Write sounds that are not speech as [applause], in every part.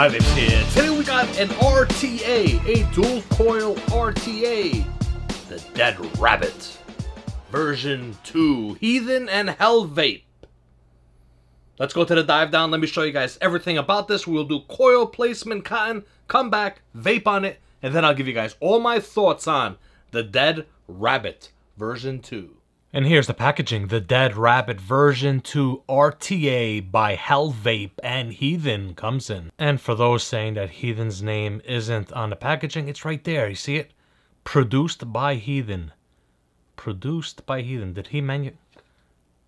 My name's here. Today we got an RTA, a dual coil RTA, the Dead Rabbit, version 2, Heathen and Hell Vape. Let's go to the dive down. Let me show you guys everything about this. We'll do coil placement, cotton, come back, vape on it, and then I'll give you guys all my thoughts on the Dead Rabbit version 2. And here's the packaging, the Dead Rabbit version 2 RTA by Hell Vape and Heathen comes in. And for those saying that Heathen's name isn't on the packaging, it's right there. You see it? Produced by Heathen. Produced by Heathen. Did he manu...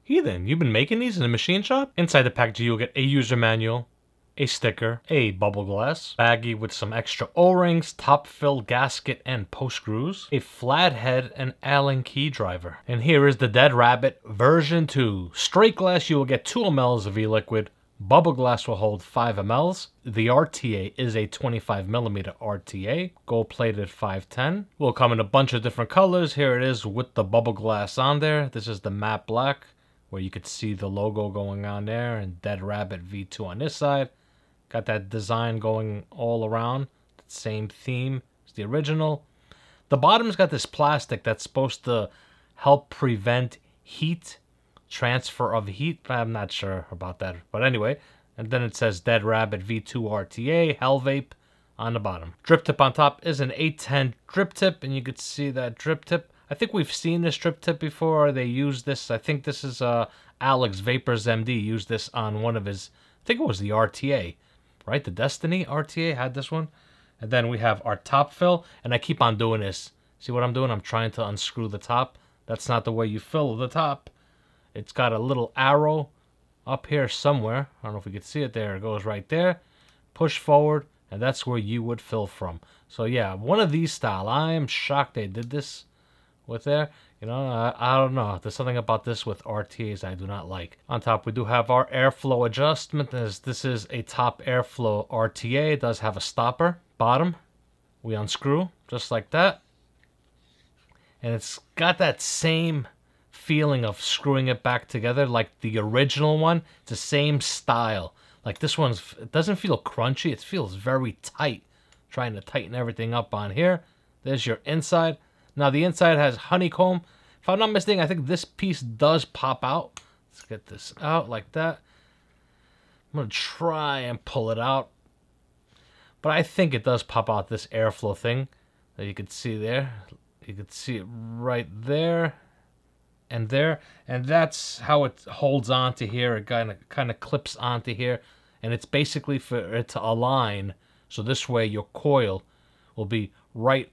Heathen, you've been making these in a machine shop? Inside the package you'll get a user manual, a sticker, a bubble glass, baggie with some extra O-rings, top fill gasket and post screws, a flathead and Allen key driver. And here is the Dead Rabbit version 2. Straight glass you will get 2 mLs of e-liquid, Bubble glass will hold 5 mLs. The RTA is a 25mm RTA, gold plated 510. Will come in a bunch of different colors. Here it is with the bubble glass on there. This is the matte black where you could see the logo going on there and Dead Rabbit V2 on this side. Got that design going all around. Same theme as the original. The bottom's got this plastic that's supposed to help prevent heat, transfer of heat. I'm not sure about that. But anyway, and then it says Dead Rabbit V2 RTA, Hell Vape on the bottom. Drip tip on top is an 810 drip tip, and you could see that drip tip. I think we've seen this drip tip before. They use this. I think this is uh, Alex Vapers MD used this on one of his. I think it was the RTA right? The Destiny RTA had this one. And then we have our top fill, and I keep on doing this. See what I'm doing? I'm trying to unscrew the top. That's not the way you fill the top. It's got a little arrow up here somewhere. I don't know if we can see it there. It goes right there. Push forward, and that's where you would fill from. So yeah, one of these style. I am shocked they did this with there. You know, I, I, don't know. There's something about this with RTAs I do not like. On top, we do have our airflow adjustment. As this is a top airflow RTA. It does have a stopper. Bottom, we unscrew just like that. And it's got that same feeling of screwing it back together like the original one. It's the same style. Like this one's, it doesn't feel crunchy. It feels very tight. Trying to tighten everything up on here. There's your inside. Now the inside has honeycomb. If I'm not mistaken, I think this piece does pop out. Let's get this out like that. I'm going to try and pull it out. But I think it does pop out this airflow thing that you can see there. You can see it right there and there. And that's how it holds onto here. It kind of kind of clips onto here. And it's basically for it to align. So this way your coil will be right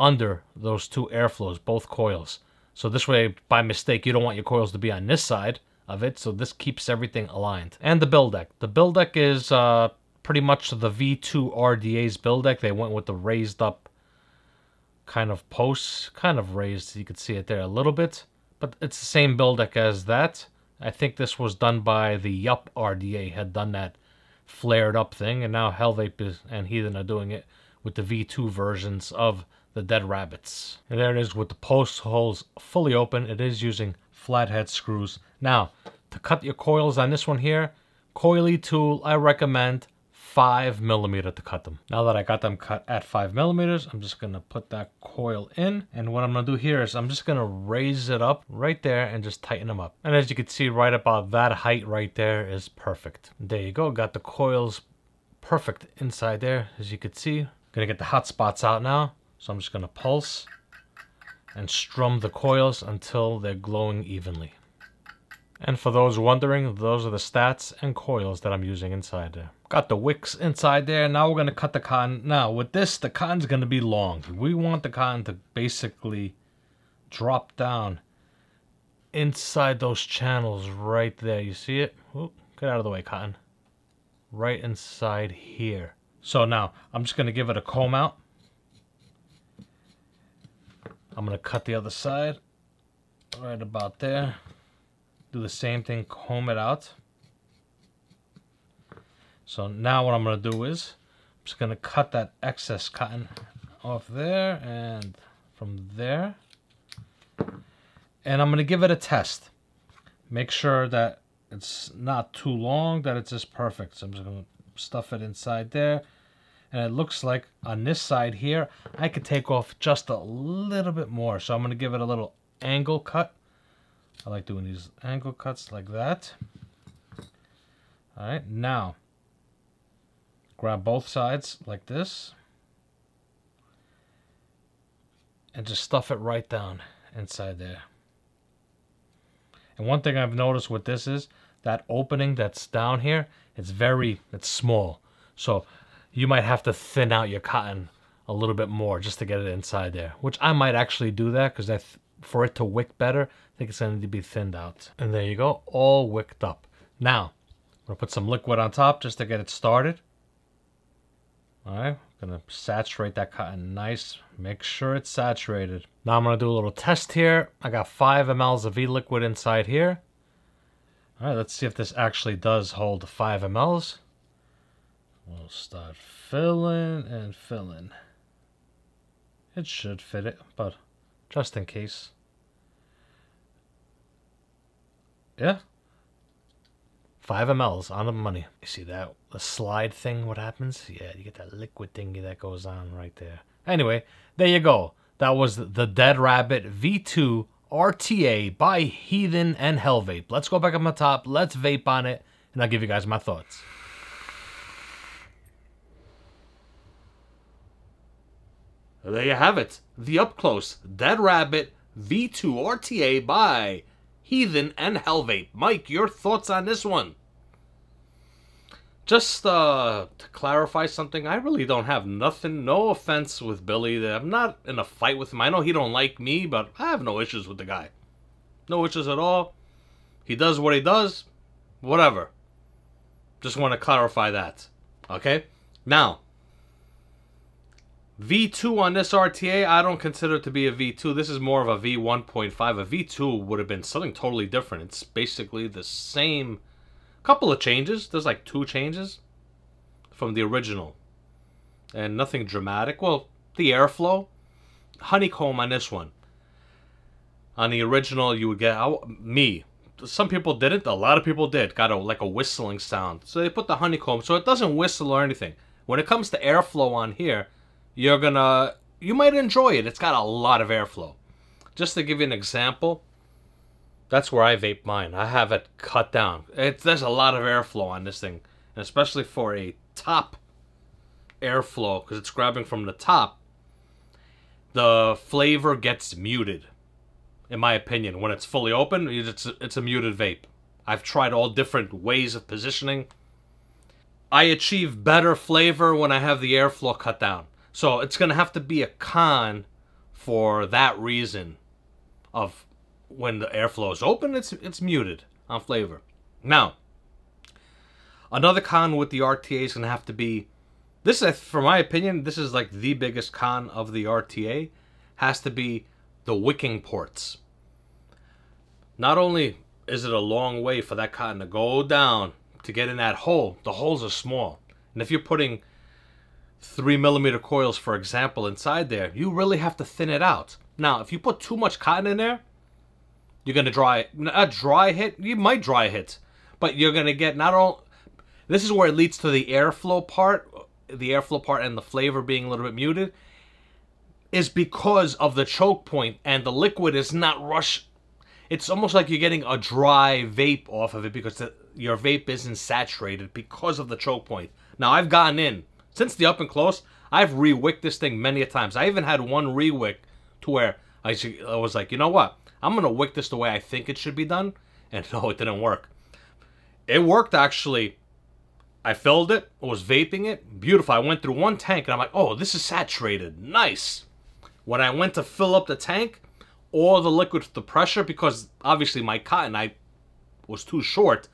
under those two airflows, both coils. So this way, by mistake, you don't want your coils to be on this side of it, so this keeps everything aligned. And the build deck. The build deck is uh, pretty much the V2 RDA's build deck. They went with the raised up kind of posts, kind of raised, you could see it there a little bit. But it's the same build deck as that. I think this was done by the Yup RDA, had done that flared up thing, and now Hellvape is, and Heathen are doing it with the V2 versions of the dead rabbits. And there it is with the post holes fully open. It is using flathead screws. Now, to cut your coils on this one here, coily tool, I recommend 5 millimeter to cut them. Now that I got them cut at 5 millimeters, I'm just going to put that coil in. And what I'm going to do here is I'm just going to raise it up right there and just tighten them up. And as you can see, right about that height right there is perfect. There you go. Got the coils perfect inside there, as you can see. Gonna get the hot spots out now. So I'm just going to pulse and strum the coils until they're glowing evenly. And for those wondering, those are the stats and coils that I'm using inside there. Got the wicks inside there. Now we're going to cut the cotton. Now with this, the cotton's going to be long. We want the cotton to basically drop down inside those channels right there. You see it? Ooh, get out of the way, cotton. Right inside here. So now I'm just going to give it a comb out. I'm going to cut the other side right about there. Do the same thing, comb it out. So now what I'm going to do is I'm just going to cut that excess cotton off there and from there. And I'm going to give it a test. Make sure that it's not too long, that it's just perfect. So I'm just going to stuff it inside there. And it looks like on this side here, I could take off just a little bit more. So I'm going to give it a little angle cut. I like doing these angle cuts like that. All right, now grab both sides like this and just stuff it right down inside there. And one thing I've noticed with this is that opening that's down here, it's very, it's small. So you might have to thin out your cotton a little bit more just to get it inside there, which I might actually do that because th for it to wick better, I think it's going to need to be thinned out. And there you go, all wicked up. Now, I'm to put some liquid on top just to get it started. All right, gonna saturate that cotton nice. Make sure it's saturated. Now I'm gonna do a little test here. I got five mLs of e-liquid inside here. All right, let's see if this actually does hold five mLs. We'll start filling and filling. It should fit it, but just in case. Yeah. 5 mLs on the money. You see that? The slide thing, what happens? Yeah, you get that liquid thingy that goes on right there. Anyway, there you go. That was the Dead Rabbit V2 RTA by Heathen and Hellvape. Let's go back up on top. Let's vape on it, and I'll give you guys my thoughts. There you have it. The up close Dead Rabbit V2 RTA by Heathen and Hellvape. Mike, your thoughts on this one? Just uh, to clarify something, I really don't have nothing, no offense with Billy. I'm not in a fight with him. I know he don't like me, but I have no issues with the guy. No issues at all. He does what he does. Whatever. Just want to clarify that. Okay? Now, V2 on this RTA, I don't consider it to be a V2. This is more of a V1.5. A V2 would have been something totally different. It's basically the same couple of changes. There's like two changes from the original. And nothing dramatic. Well, the airflow. Honeycomb on this one. On the original, you would get... Oh, me. Some people didn't. A lot of people did. Got a like a whistling sound. So they put the honeycomb so it doesn't whistle or anything. When it comes to airflow on here you're gonna you might enjoy it. It's got a lot of airflow. Just to give you an example, that's where I vape mine. I have it cut down. It, there's a lot of airflow on this thing, and especially for a top airflow because it's grabbing from the top. The flavor gets muted, in my opinion. When it's fully open, it's it's a muted vape. I've tried all different ways of positioning. I achieve better flavor when I have the airflow cut down. So it's going to have to be a con for that reason of when the airflow is open, it's it's muted on flavor. Now, another con with the RTA is going to have to be this is for my opinion, this is like the biggest con of the RTA has to be the wicking ports. Not only is it a long way for that cotton to go down to get in that hole, the holes are small. And if you're putting three millimeter coils, for example, inside there, you really have to thin it out. Now, if you put too much cotton in there, you're gonna dry a dry hit. You might dry hit, but you're gonna get not all. This is where it leads to the airflow part, the airflow part, and the flavor being a little bit muted. Is because of the choke point and the liquid is not rush. It's almost like you're getting a dry vape off of it because the, your vape isn't saturated because of the choke point. Now I've gotten in since the up and close, I've re-wicked this thing many a times. I even had one re-wick to where I, was like, you know what? I'm going to wick this the way I think it should be done. [laughs] And no, it didn't work. It worked actually. I filled it, I was vaping it, beautiful. I went through one tank and I'm like, oh, this is saturated, nice. When I went to fill up the tank, all the liquid, the pressure, because obviously my cotton I was too short,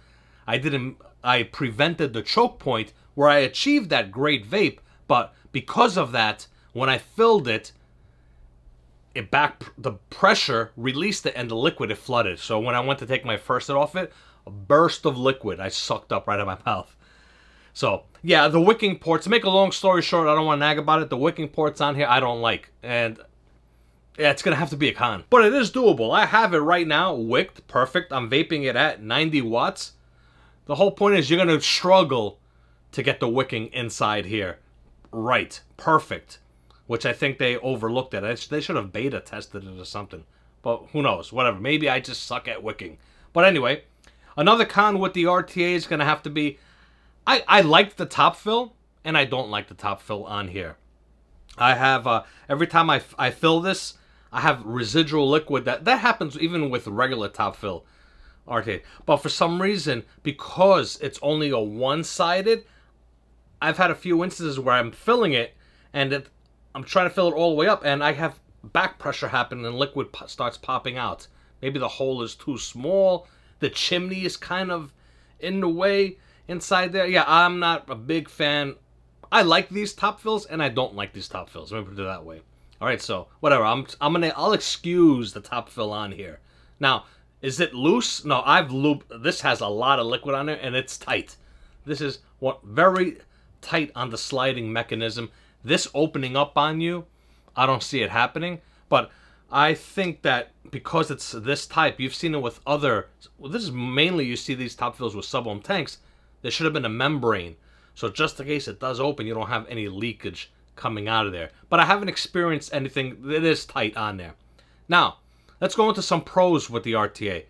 I didn't, I prevented the choke point where I achieved that great vape, but because of that, when I filled it, it back the pressure released it and the liquid it flooded. So when I went to take my first hit off it, a burst of liquid I sucked up right out of my [laughs] mouth. So yeah, the wicking ports. To make a long story short, I don't want to nag about it. The wicking ports on here I don't like, and yeah, it's gonna have to be a con. But it is doable. I have it right now, wicked, perfect. I'm vaping it at 90 watts. The whole point is you're gonna struggle to get the wicking inside here. Right. Perfect. Which I think they overlooked it. They should have beta tested it or something. But who knows? Whatever. Maybe I just suck at wicking. But anyway, another con with the RTA is going to have to be... I, I like the top fill, and I don't like the top fill on here. I have... Uh, every time I, I fill this, I have residual liquid. That, that happens even with regular top fill RTA. But for some reason, because it's only a one-sided, I've had a few instances where I'm filling it, and it, I'm trying to fill it all the way up, and I have back pressure happen and liquid starts popping out. Maybe the hole is too small. The chimney is kind of in the way inside there. Yeah, I'm not a big fan. I like these top fills, and I don't like these top fills. Let me put it that way. All right, so whatever. I'm I'm gonna I'll excuse the top fill on here. Now, is it loose? No, I've looped. This has a lot of liquid on it, and it's tight. This is what very tight on the sliding mechanism. This opening up on you, I don't see it happening. But I think that because it's this type, you've seen it with other. Well, this is mainly you see these top fills with sub-ohm tanks. There should have been a membrane, so just in case it does open, you don't have any leakage coming out of there. But I haven't experienced anything that is tight on there. Now, let's go into some pros with the RTA.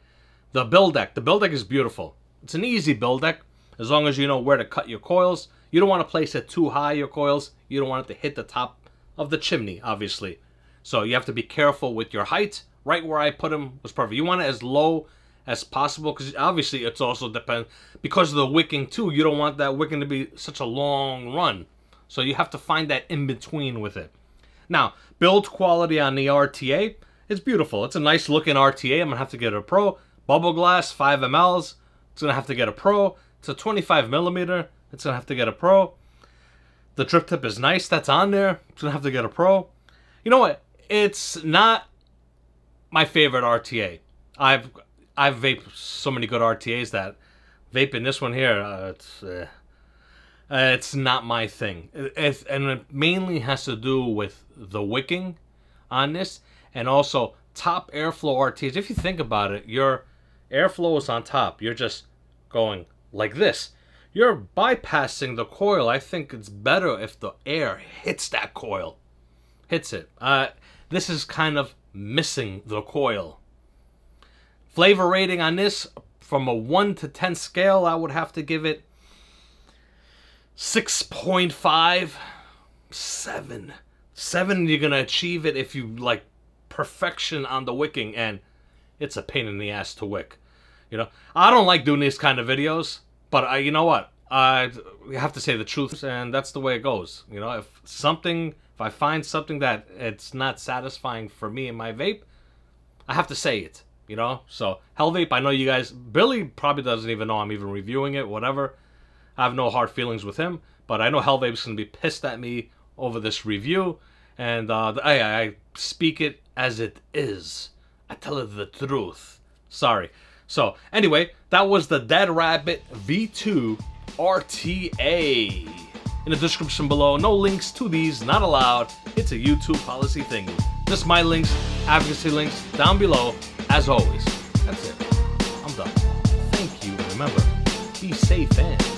The build deck. The build deck is beautiful. It's an easy build deck as long as you know where to cut your coils. You don't want to place it too high, your coils. You don't want it to hit the top of the chimney, obviously. So you have to be careful with your height. Right where I put them was perfect. You want it as low as possible because obviously it's also depend because of the wicking too. You don't want that wicking to be such a long run. So you have to find that in between with it. Now, build quality on the RTA, it's beautiful. It's a nice looking RTA. I'm gonna have to get a Pro. Bubble glass, 5 mLs. It's gonna have to get a Pro. It's a 25 millimeter. It's gonna have to get a Pro. The drip tip is nice. That's on there. It's gonna have to get a Pro. You know what? It's not my favorite RTA. I've I've vaped so many good RTAs that vaping this one here, uh, it's uh, it's not my thing. It, and it mainly has to do with the wicking on this, and also top airflow RTs. If you think about it, your airflow is on top. You're just going like this. You're bypassing the coil. I think it's better if the air hits that coil, hits it. Uh, this is kind of missing the coil. Flavor rating on this, from a 1 to 10 scale, I would have to give it 6.5, 7. 7, you're going to achieve it if you like perfection on the wicking, and it's a pain in the ass to wick. You know, I don't like doing these kind of videos, but I, you know what? I have to say the truth, and that's the way it goes. You know, if something if I find something that it's not satisfying for me in my vape, I have to say it, you know? So, Hellvape, I know you guys, Billy probably doesn't even know I'm even reviewing it, whatever. I have no hard feelings with him, but I know Hellvape's to be pissed at me over this review, and uh, I, I speak it as it is. I tell it the truth. Sorry. So, anyway, that was the Dead Rabbit V2 RTA in the description below. No links to these, not allowed. It's a YouTube policy thingy. Just my links, advocacy links down below, as always. That's it. I'm done. Thank you. Remember, be safe and